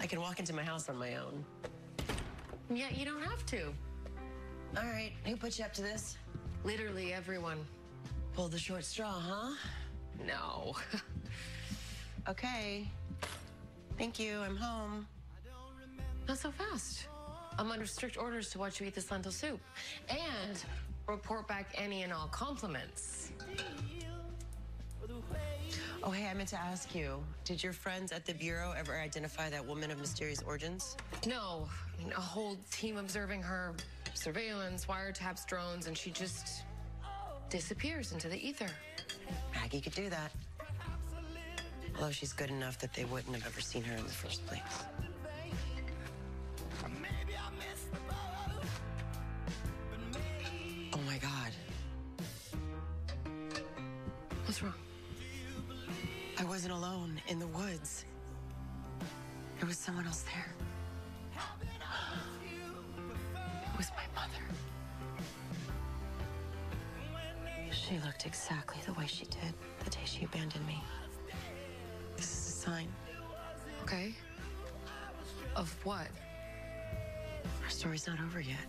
I can walk into my house on my own. Yeah, you don't have to. All right, who put you up to this? Literally everyone. Pulled the short straw, huh? No. Okay. Thank you, I'm home. Not so fast. I'm under strict orders to watch you eat this lentil soup. And report back any and all compliments. Oh, hey, I meant to ask you, did your friends at the Bureau ever identify that woman of mysterious origins? No, I mean, a whole team observing her, surveillance, wiretaps, drones, and she just disappears into the ether. Maggie could do that. Although she's good enough that they wouldn't have ever seen her in the first place. Oh my God. What's wrong? I wasn't alone in the woods. There was someone else there. It was my mother. She looked exactly the way she did the day she abandoned me. This is a sign. Okay. Of what? Our story's not over yet.